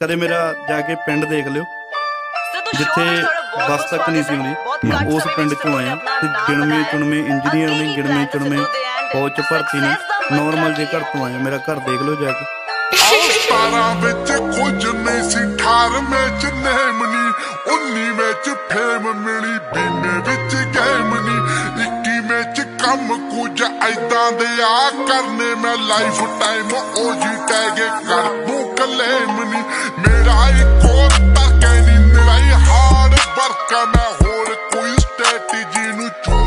ਕਦੇ ਮੇਰਾ ਜਾ ਕੇ ਪਿੰਡ ਦੇਖ ਲਿਓ ਜਿੱਥੇ ਬੱਸ ਤੱਕ ਨਹੀਂ ਸੀ ਮੈਂ ਉਸ ਪਿੰਡ ਚੋਂ ਆਇਆ ਤੇ ਗਿਣਵੇਂ ਚੁਣਵੇਂ ਇੰਜੀਨੀਅਰ ਨੇ ਗਿਣਵੇਂ ਚੁਣਵੇਂ ਫੌਜ ਚ ਭਰਤੀ ਨੇ ਨਾਰਮਲ ਜੇ ਘਰ ਤੋਂ ਆਇਆ ਮੇਰਾ ਘਰ ਦੇਖ ਲਓ ਜਾ ਕੇ। ਸਤਾਰਾਂ ਵਿੱਚ ਕੁਝ ਨਹੀਂ ਸੀ 18 ਚ ਨੇਮ ਨੀ 19 ਵਿੱਚ ਫੇਮ ਮਿਲੀ ਬੀਨੇ ਵਿੱਚ ਗੇਮ ਨੀ 21 ਵਿੱਚ ਕੰਮ ਕੁਝ ਐਦਾਂ ਦੇ ਆ ਕਰਨੇ ਮੈਂ ਲਾਈਫ ਟਾਈਮ ਉਹ ਜੀ ਟੈਗ ਕਰ। Perdi no tchum.